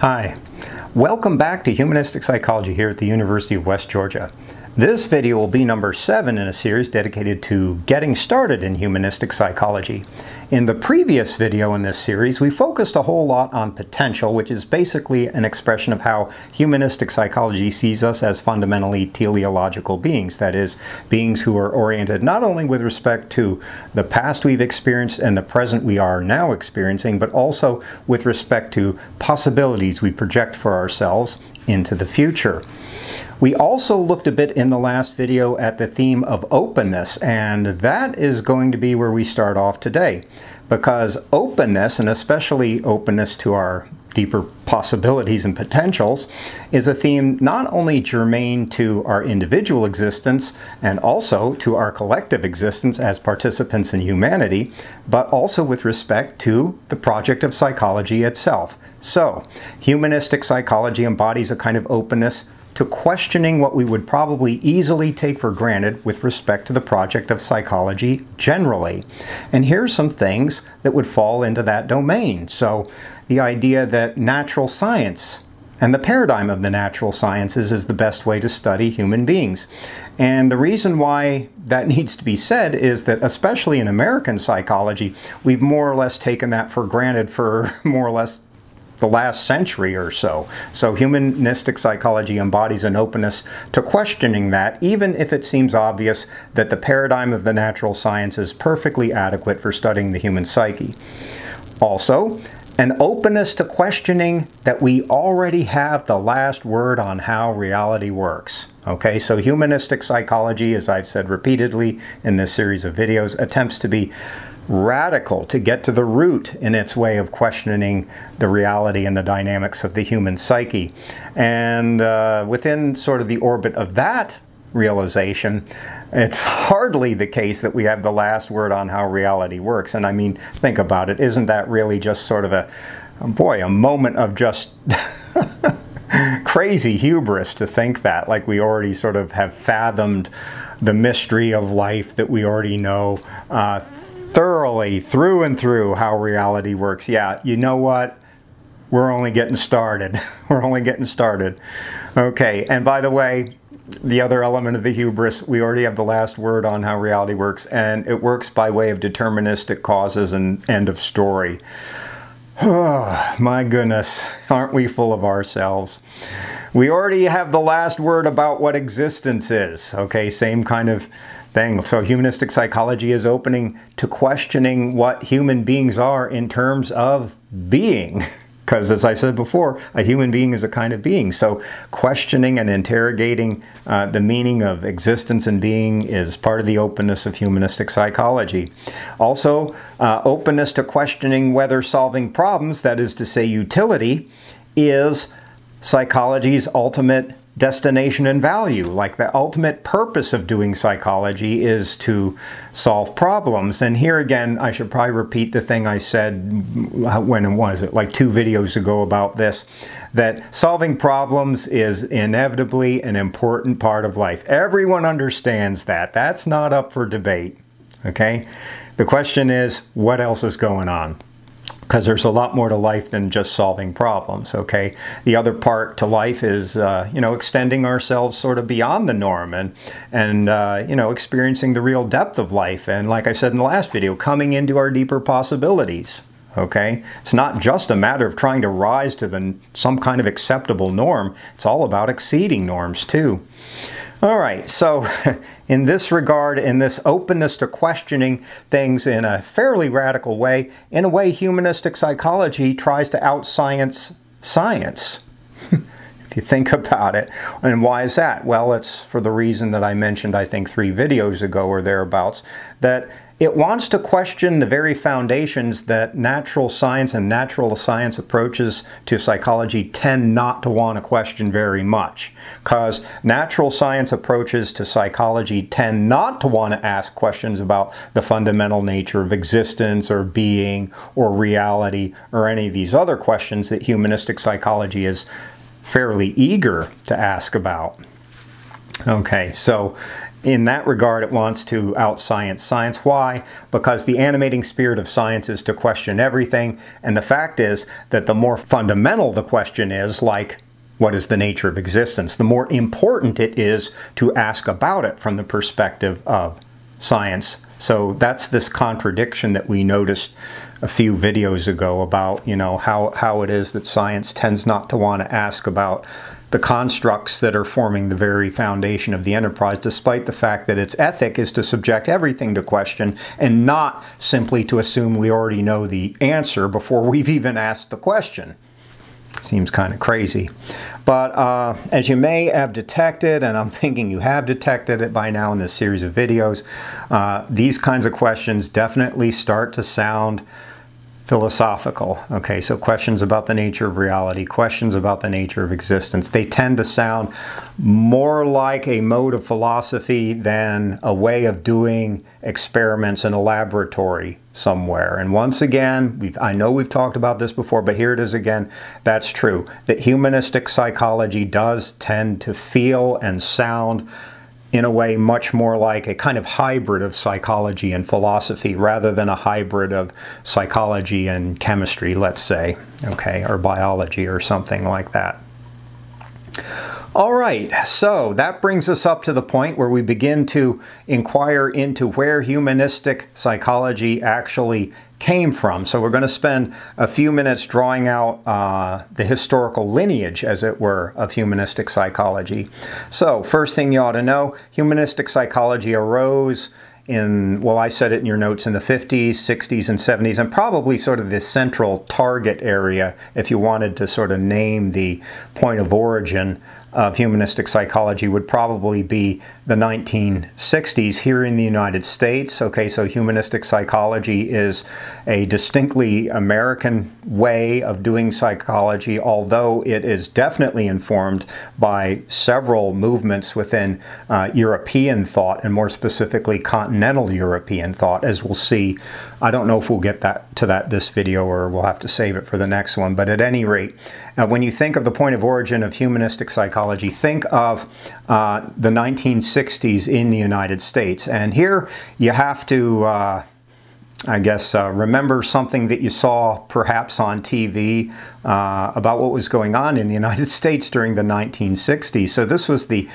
Hi, welcome back to Humanistic Psychology here at the University of West Georgia. This video will be number seven in a series dedicated to getting started in humanistic psychology. In the previous video in this series, we focused a whole lot on potential, which is basically an expression of how humanistic psychology sees us as fundamentally teleological beings, that is, beings who are oriented not only with respect to the past we've experienced and the present we are now experiencing, but also with respect to possibilities we project for ourselves into the future. We also looked a bit in the last video at the theme of openness, and that is going to be where we start off today. Because openness, and especially openness to our deeper possibilities and potentials, is a theme not only germane to our individual existence and also to our collective existence as participants in humanity, but also with respect to the project of psychology itself. So, humanistic psychology embodies a kind of openness to questioning what we would probably easily take for granted with respect to the project of psychology generally. And here's some things that would fall into that domain. So, the idea that natural science and the paradigm of the natural sciences is the best way to study human beings. And the reason why that needs to be said is that, especially in American psychology, we've more or less taken that for granted for more or less the last century or so. So humanistic psychology embodies an openness to questioning that, even if it seems obvious that the paradigm of the natural science is perfectly adequate for studying the human psyche. Also, an openness to questioning that we already have the last word on how reality works. Okay, so humanistic psychology, as I've said repeatedly in this series of videos, attempts to be radical to get to the root in its way of questioning the reality and the dynamics of the human psyche. And uh, within sort of the orbit of that realization, it's hardly the case that we have the last word on how reality works. And I mean, think about it. Isn't that really just sort of a, boy, a moment of just crazy hubris to think that, like we already sort of have fathomed the mystery of life that we already know uh, thoroughly through and through how reality works. Yeah, you know what? We're only getting started. We're only getting started. Okay, and by the way, the other element of the hubris, we already have the last word on how reality works, and it works by way of deterministic causes and end of story. Oh, my goodness, aren't we full of ourselves? We already have the last word about what existence is. Okay, same kind of thing. So humanistic psychology is opening to questioning what human beings are in terms of being. Because as I said before, a human being is a kind of being. So questioning and interrogating uh, the meaning of existence and being is part of the openness of humanistic psychology. Also, uh, openness to questioning whether solving problems, that is to say utility, is psychology's ultimate destination and value. Like the ultimate purpose of doing psychology is to solve problems. And here again, I should probably repeat the thing I said uh, when it was it like two videos ago about this that solving problems is inevitably an important part of life. Everyone understands that. That's not up for debate. Okay? The question is, what else is going on? Because there's a lot more to life than just solving problems okay? The other part to life is uh, you know extending ourselves sort of beyond the norm and and uh, you know experiencing the real depth of life. And like i said in the last video coming into our deeper possibilities okay? It's not just a matter of trying to rise to the some kind of acceptable norm. It's all about exceeding norms too all right, so in this regard, in this openness to questioning things in a fairly radical way, in a way, humanistic psychology tries to outscience science. if you think about it. And why is that? Well, it's for the reason that I mentioned, I think, three videos ago or thereabouts, that it wants to question the very foundations that natural science and natural science approaches to psychology tend not to want to question very much. Because natural science approaches to psychology tend not to want to ask questions about the fundamental nature of existence or being or reality or any of these other questions that humanistic psychology is fairly eager to ask about. Okay, so in that regard, it wants to outscience science. Why? Because the animating spirit of science is to question everything. And the fact is that the more fundamental the question is, like, what is the nature of existence, the more important it is to ask about it from the perspective of science. So that's this contradiction that we noticed a few videos ago about, you know, how, how it is that science tends not to want to ask about the constructs that are forming the very foundation of the enterprise, despite the fact that its ethic is to subject everything to question and not simply to assume we already know the answer before we've even asked the question. Seems kind of crazy. But uh, as you may have detected, and I'm thinking you have detected it by now in this series of videos, uh, these kinds of questions definitely start to sound philosophical. Okay, so questions about the nature of reality, questions about the nature of existence, they tend to sound more like a mode of philosophy than a way of doing experiments in a laboratory somewhere. And once again, I know we've talked about this before, but here it is again. That's true. That humanistic psychology does tend to feel and sound in a way much more like a kind of hybrid of psychology and philosophy rather than a hybrid of psychology and chemistry, let's say, okay, or biology or something like that. All right, so that brings us up to the point where we begin to inquire into where humanistic psychology actually came from. So we're going to spend a few minutes drawing out uh, the historical lineage, as it were, of humanistic psychology. So first thing you ought to know, humanistic psychology arose in, well, I said it in your notes, in the 50s, 60s, and 70s, and probably sort of the central target area, if you wanted to sort of name the point of origin of humanistic psychology would probably be the 1960s here in the United States. Okay, so humanistic psychology is a distinctly American way of doing psychology, although it is definitely informed by several movements within uh, European thought, and more specifically continental European thought, as we'll see. I don't know if we'll get that to that this video or we'll have to save it for the next one, but at any rate, uh, when you think of the point of origin of humanistic psychology, think of uh, the 1960s in the United States. And here you have to, uh, I guess, uh, remember something that you saw perhaps on TV uh, about what was going on in the United States during the 1960s. So this was the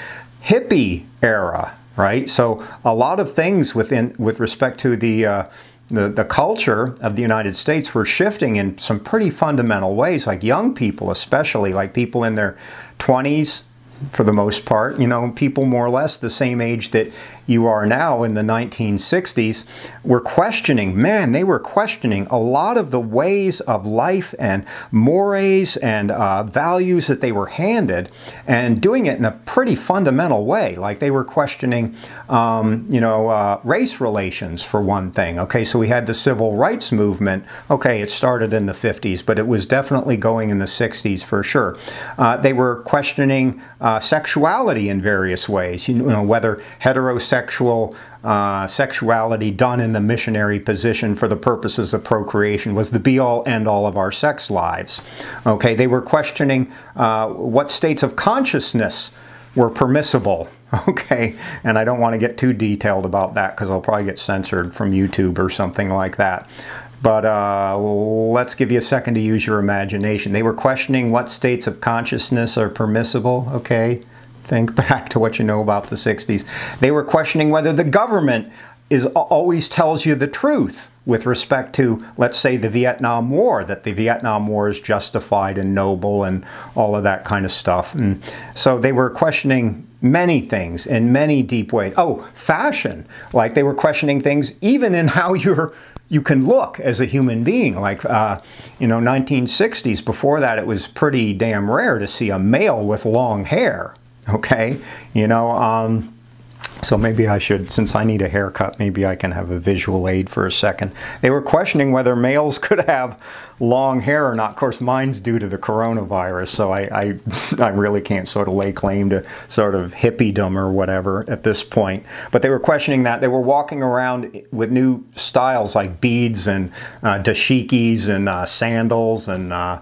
hippie era, right? So a lot of things within with respect to the uh, the, the culture of the United States were shifting in some pretty fundamental ways, like young people, especially, like people in their 20s, for the most part, you know, people more or less the same age that you are now in the 1960s were questioning, man, they were questioning a lot of the ways of life and mores and uh, values that they were handed and doing it in a pretty fundamental way. Like they were questioning, um, you know, uh, race relations for one thing. Okay, so we had the civil rights movement. Okay, it started in the 50s, but it was definitely going in the 60s for sure. Uh, they were questioning uh, sexuality in various ways, you know, whether heterosexual sexual uh, sexuality done in the missionary position for the purposes of procreation was the be-all end-all of our sex lives. Okay, they were questioning uh, what states of consciousness were permissible. Okay, and I don't want to get too detailed about that because I'll probably get censored from YouTube or something like that. But uh, let's give you a second to use your imagination. They were questioning what states of consciousness are permissible, okay? Think back to what you know about the 60s. They were questioning whether the government is always tells you the truth with respect to, let's say, the Vietnam War, that the Vietnam War is justified and noble and all of that kind of stuff. And so they were questioning many things in many deep ways. Oh, fashion. Like they were questioning things even in how you're you can look as a human being. Like, uh, you know, 1960s, before that, it was pretty damn rare to see a male with long hair okay? You know, um, so maybe I should, since I need a haircut, maybe I can have a visual aid for a second. They were questioning whether males could have long hair or not. Of course, mine's due to the coronavirus, so I, I, I really can't sort of lay claim to sort of hippiedom or whatever at this point. But they were questioning that. They were walking around with new styles like beads and uh, dashikis and uh, sandals. And uh,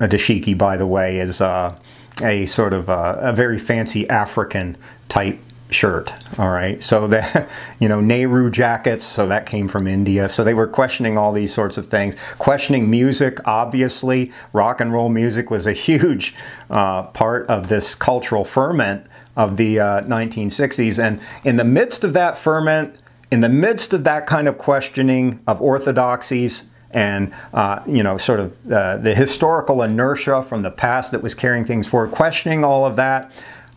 a dashiki, by the way, is... Uh, a sort of uh, a very fancy African type shirt. All right. So that, you know, Nehru jackets. So that came from India. So they were questioning all these sorts of things. Questioning music, obviously. Rock and roll music was a huge uh, part of this cultural ferment of the uh, 1960s. And in the midst of that ferment, in the midst of that kind of questioning of orthodoxies and uh, you know sort of uh, the historical inertia from the past that was carrying things forward questioning all of that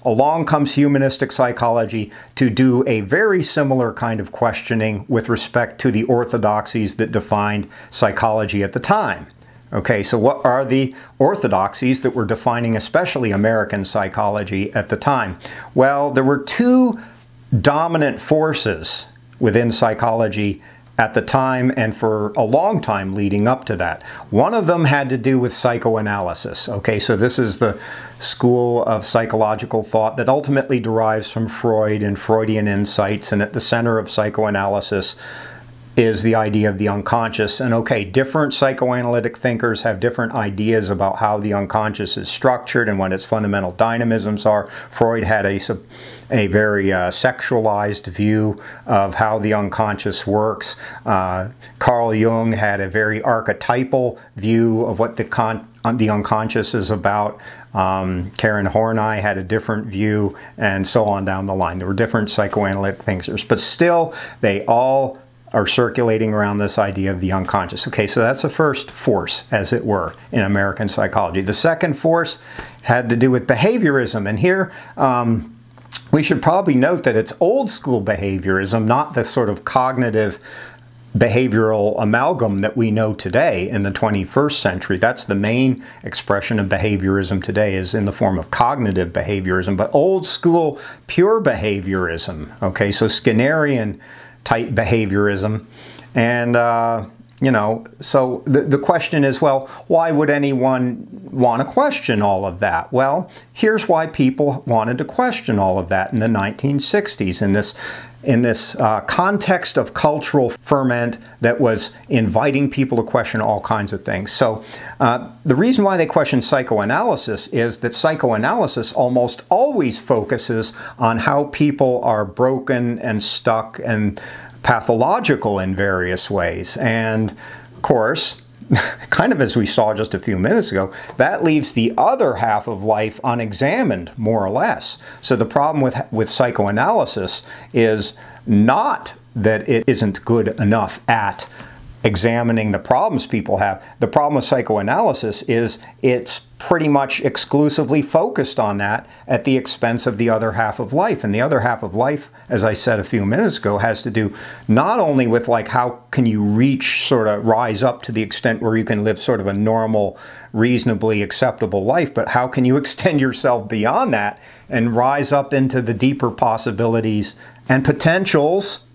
along comes humanistic psychology to do a very similar kind of questioning with respect to the orthodoxies that defined psychology at the time. Okay, so what are the orthodoxies that were defining especially American psychology at the time? Well, there were two dominant forces within psychology at the time and for a long time leading up to that. One of them had to do with psychoanalysis. Okay, so this is the school of psychological thought that ultimately derives from Freud and Freudian insights, and at the center of psychoanalysis is the idea of the unconscious. And okay, different psychoanalytic thinkers have different ideas about how the unconscious is structured and what its fundamental dynamisms are. Freud had a, a very uh, sexualized view of how the unconscious works. Uh, Carl Jung had a very archetypal view of what the, con the unconscious is about. Um, Karen Horney had a different view, and so on down the line. There were different psychoanalytic thinkers, but still, they all are circulating around this idea of the unconscious. Okay, so that's the first force, as it were, in American psychology. The second force had to do with behaviorism, and here um, we should probably note that it's old school behaviorism, not the sort of cognitive behavioral amalgam that we know today in the 21st century. That's the main expression of behaviorism today is in the form of cognitive behaviorism, but old school pure behaviorism, okay, so Skinnerian type behaviorism. And, uh, you know, so the, the question is, well, why would anyone want to question all of that? Well, here's why people wanted to question all of that in the 1960s in this in this uh, context of cultural ferment that was inviting people to question all kinds of things. So, uh, the reason why they question psychoanalysis is that psychoanalysis almost always focuses on how people are broken and stuck and pathological in various ways. And of course, kind of as we saw just a few minutes ago, that leaves the other half of life unexamined, more or less. So the problem with, with psychoanalysis is not that it isn't good enough at examining the problems people have. The problem with psychoanalysis is it's pretty much exclusively focused on that at the expense of the other half of life. And the other half of life, as I said a few minutes ago, has to do not only with like how can you reach sort of rise up to the extent where you can live sort of a normal, reasonably acceptable life, but how can you extend yourself beyond that and rise up into the deeper possibilities and potentials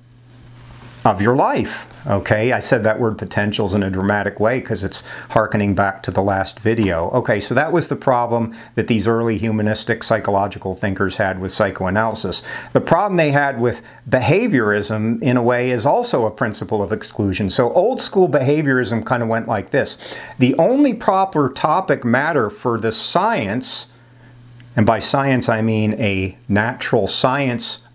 of your life. Okay, I said that word potentials in a dramatic way because it's harkening back to the last video. Okay, so that was the problem that these early humanistic psychological thinkers had with psychoanalysis. The problem they had with behaviorism, in a way, is also a principle of exclusion. So old school behaviorism kind of went like this. The only proper topic matter for the science, and by science I mean a natural science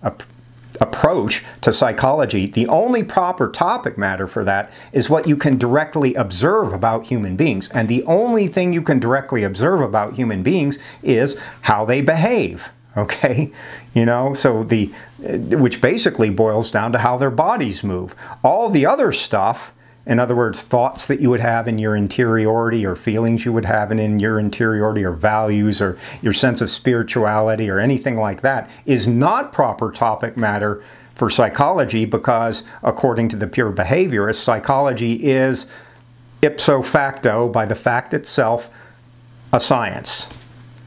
approach to psychology, the only proper topic matter for that is what you can directly observe about human beings. And the only thing you can directly observe about human beings is how they behave. Okay? You know, so the, which basically boils down to how their bodies move. All the other stuff in other words, thoughts that you would have in your interiority or feelings you would have in your interiority or values or your sense of spirituality or anything like that is not proper topic matter for psychology because according to the pure behaviorist, psychology is ipso facto, by the fact itself, a science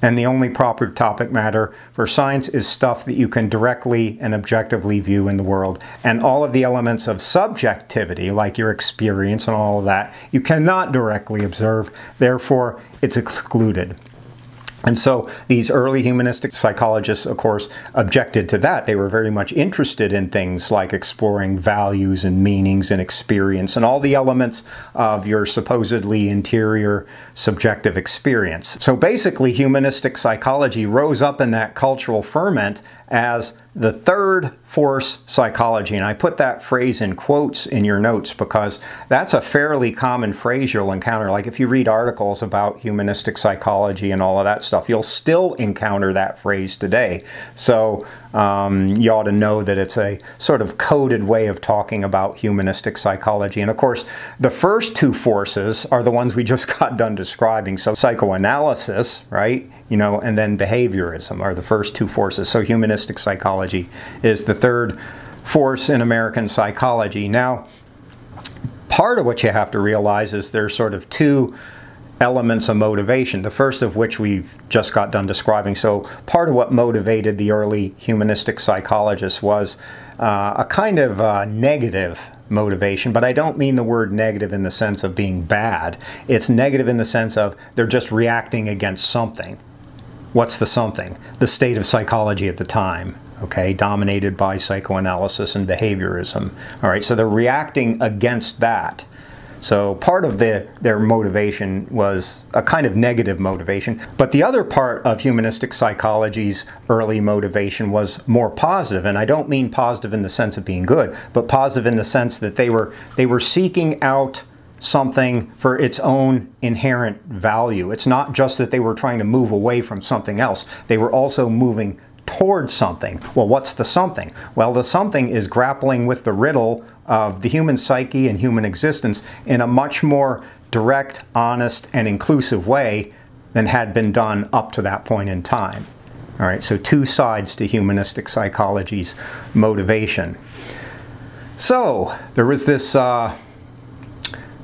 and the only proper topic matter for science is stuff that you can directly and objectively view in the world. And all of the elements of subjectivity, like your experience and all of that, you cannot directly observe, therefore it's excluded. And so these early humanistic psychologists, of course, objected to that. They were very much interested in things like exploring values and meanings and experience and all the elements of your supposedly interior subjective experience. So basically, humanistic psychology rose up in that cultural ferment as the third force psychology. And I put that phrase in quotes in your notes because that's a fairly common phrase you'll encounter. Like if you read articles about humanistic psychology and all of that stuff, you'll still encounter that phrase today. So um, you ought to know that it's a sort of coded way of talking about humanistic psychology. And of course, the first two forces are the ones we just got done describing. So psychoanalysis, right? You know, and then behaviorism are the first two forces. So humanistic psychology is the third force in American psychology. Now, part of what you have to realize is there's sort of two elements of motivation, the first of which we've just got done describing. So part of what motivated the early humanistic psychologists was uh, a kind of uh, negative motivation, but I don't mean the word negative in the sense of being bad. It's negative in the sense of they're just reacting against something. What's the something? The state of psychology at the time okay, dominated by psychoanalysis and behaviorism. All right, so they're reacting against that. So part of the, their motivation was a kind of negative motivation. But the other part of humanistic psychology's early motivation was more positive. And I don't mean positive in the sense of being good, but positive in the sense that they were, they were seeking out something for its own inherent value. It's not just that they were trying to move away from something else. They were also moving towards something. Well, what's the something? Well, the something is grappling with the riddle of the human psyche and human existence in a much more direct, honest, and inclusive way than had been done up to that point in time. All right, so two sides to humanistic psychology's motivation. So there was this uh,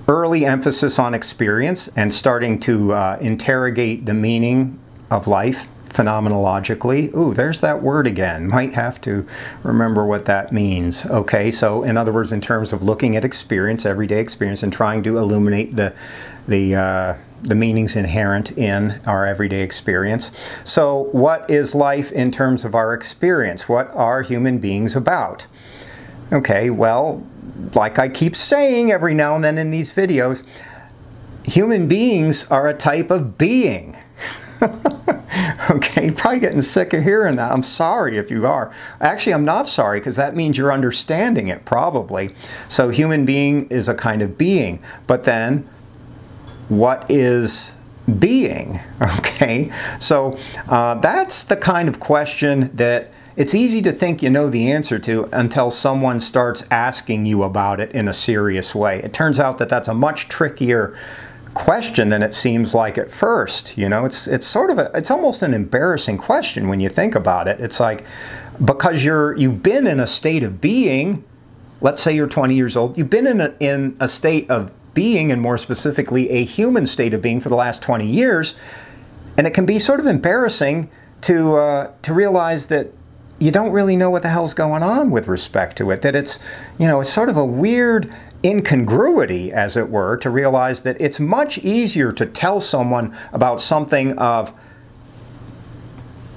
early emphasis on experience and starting to uh, interrogate the meaning of life phenomenologically. Ooh, there's that word again. Might have to remember what that means. Okay, so in other words, in terms of looking at experience, everyday experience, and trying to illuminate the the uh, the meanings inherent in our everyday experience. So, what is life in terms of our experience? What are human beings about? Okay, well, like I keep saying every now and then in these videos, human beings are a type of being. okay, you're probably getting sick of hearing that. I'm sorry if you are. Actually, I'm not sorry because that means you're understanding it probably. So human being is a kind of being. But then what is being? Okay, so uh, that's the kind of question that it's easy to think you know the answer to until someone starts asking you about it in a serious way. It turns out that that's a much trickier question than it seems like at first. You know, it's it's sort of a it's almost an embarrassing question when you think about it. It's like because you're you've been in a state of being, let's say you're 20 years old, you've been in a, in a state of being and more specifically a human state of being for the last 20 years, and it can be sort of embarrassing to uh, to realize that you don't really know what the hell's going on with respect to it. That it's, you know, it's sort of a weird incongruity, as it were, to realize that it's much easier to tell someone about something of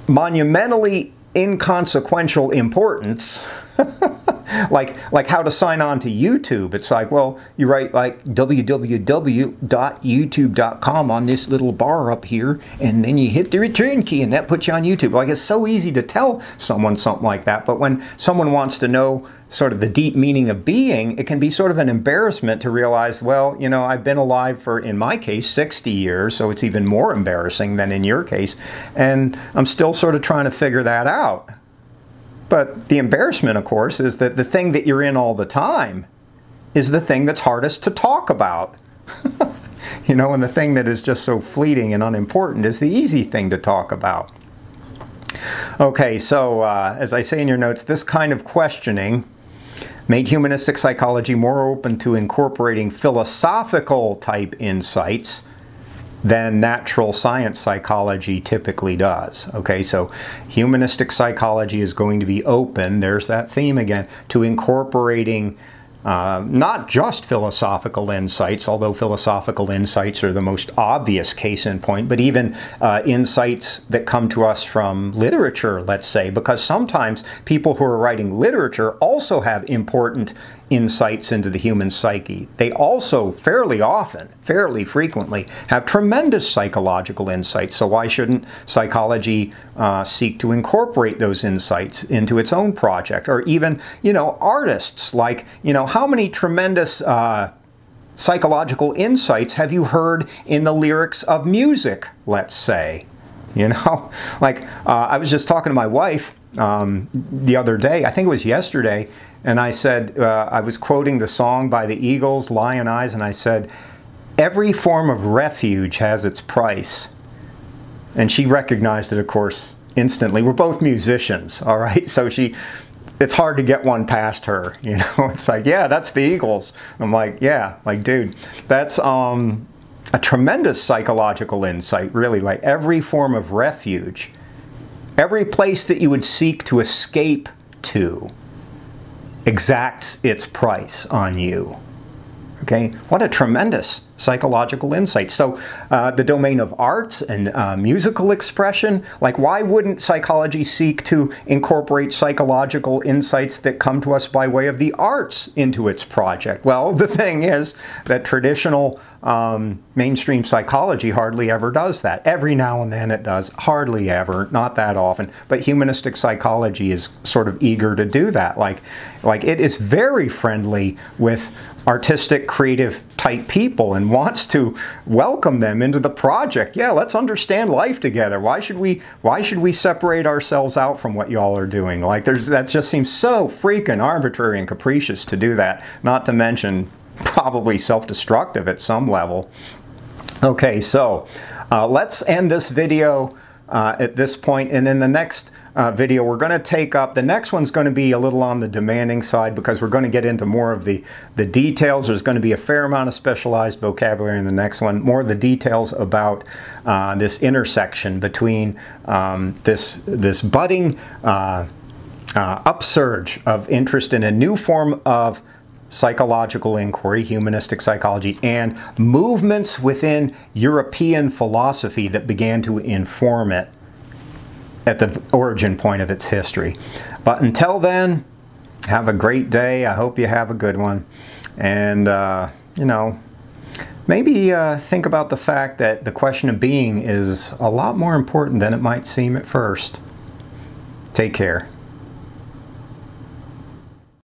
monumentally inconsequential importance like like how to sign on to YouTube. It's like, well, you write like www.youtube.com on this little bar up here, and then you hit the return key, and that puts you on YouTube. Like it's so easy to tell someone something like that, but when someone wants to know sort of the deep meaning of being, it can be sort of an embarrassment to realize, well, you know, I've been alive for, in my case, 60 years, so it's even more embarrassing than in your case, and I'm still sort of trying to figure that out. But the embarrassment, of course, is that the thing that you're in all the time is the thing that's hardest to talk about. you know, and the thing that is just so fleeting and unimportant is the easy thing to talk about. Okay, so uh, as I say in your notes, this kind of questioning made humanistic psychology more open to incorporating philosophical type insights than natural science psychology typically does. Okay, so humanistic psychology is going to be open, there's that theme again, to incorporating uh, not just philosophical insights, although philosophical insights are the most obvious case in point, but even uh, insights that come to us from literature, let's say, because sometimes people who are writing literature also have important insights into the human psyche. They also fairly often, fairly frequently, have tremendous psychological insights. So why shouldn't psychology uh, seek to incorporate those insights into its own project? Or even, you know, artists like, you know, how many tremendous uh, psychological insights have you heard in the lyrics of music, let's say? You know, like uh, I was just talking to my wife um, the other day, I think it was yesterday, and I said, uh, I was quoting the song by the Eagles, Lyin' Eyes, and I said, every form of refuge has its price. And she recognized it, of course, instantly. We're both musicians, all right? So she, it's hard to get one past her, you know? It's like, yeah, that's the Eagles. I'm like, yeah, like, dude, that's um, a tremendous psychological insight, really. Like, every form of refuge Every place that you would seek to escape to exacts its price on you. Okay, what a tremendous psychological insight. So, uh, the domain of arts and uh, musical expression, like, why wouldn't psychology seek to incorporate psychological insights that come to us by way of the arts into its project? Well, the thing is that traditional um, mainstream psychology hardly ever does that. Every now and then it does, hardly ever, not that often. But humanistic psychology is sort of eager to do that. Like, like it is very friendly with artistic, creative type people and wants to welcome them into the project. Yeah, let's understand life together. Why should we why should we separate ourselves out from what y'all are doing? Like there's that just seems so freaking arbitrary and capricious to do that. Not to mention probably self-destructive at some level. Okay, so uh, let's end this video uh, at this point and in the next uh, video, we're going to take up, the next one's going to be a little on the demanding side because we're going to get into more of the, the details. There's going to be a fair amount of specialized vocabulary in the next one, more of the details about uh, this intersection between um, this, this budding uh, uh upsurge of interest in a new form of psychological inquiry, humanistic psychology, and movements within European philosophy that began to inform it at the origin point of its history. But until then, have a great day. I hope you have a good one. And, uh, you know, maybe uh, think about the fact that the question of being is a lot more important than it might seem at first. Take care.